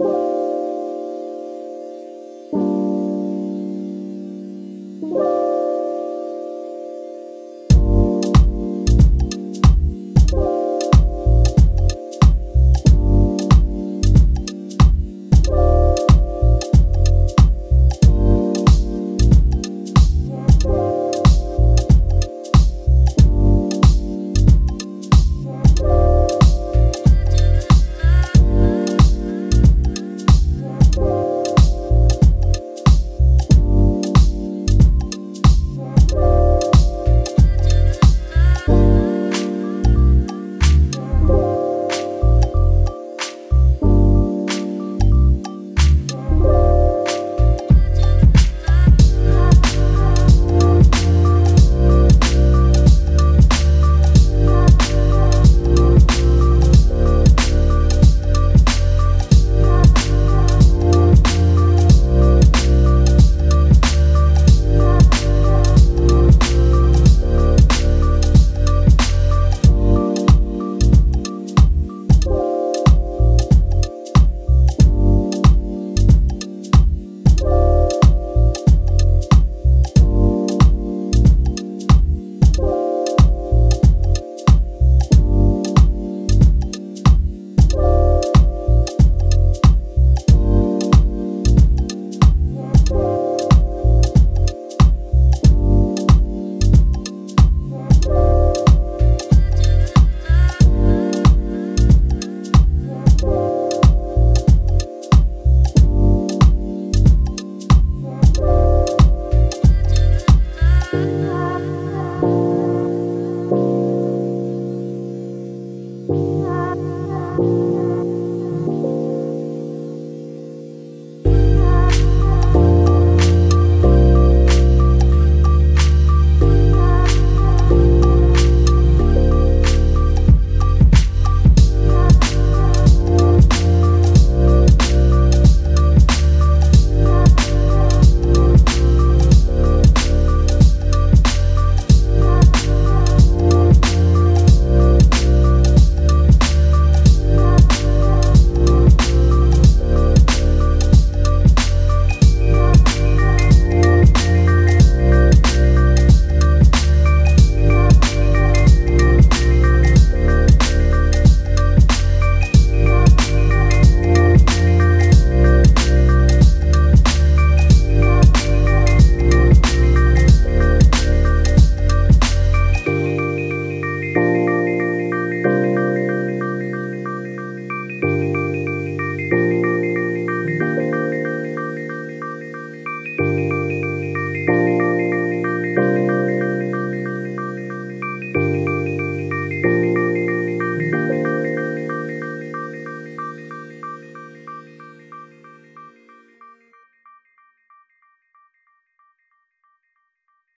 you Bye.